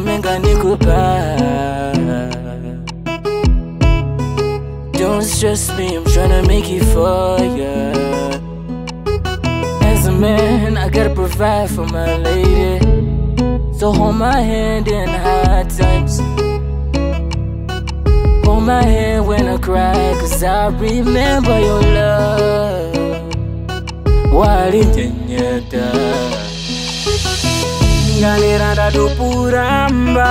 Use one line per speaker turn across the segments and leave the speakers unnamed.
menga nikupa. Don't stress me, I'm tryna make it for ya. As a man, I gotta provide for my lady. So hold my hand in hard times. Hold my hand when I cry Cause I remember your love. Walinyenyeta
nganera ndatopuramba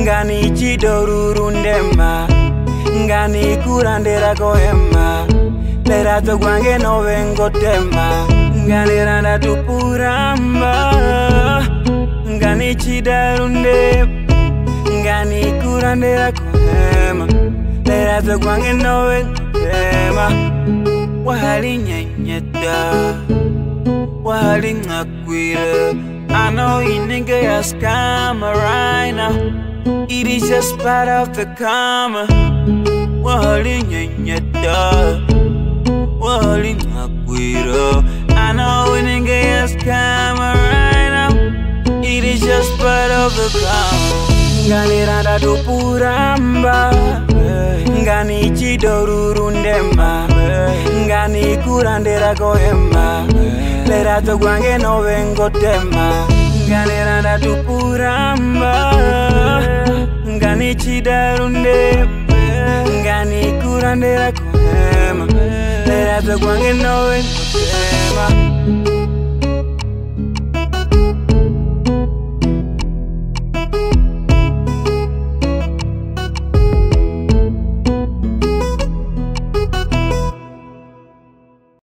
nganichidorurundema nganikurandera kohema lerato gwange novengotema nganera ndatopuramba nganichidarunde nganikurandera kohema lerato gwange novengotema wahalinyenyeta wahalingakwire I know you nigga your scammer right now. It is just part of the karma. I know you nigga your scammer right now. It is just part of the karma. Nganiranda tupuramba, ngani chidoruru ndema, ngani kurandera galerato guange no vengo tema galeranda tupuramba nganichidarunde nganikurandera kuhema lerato guange no vengo tema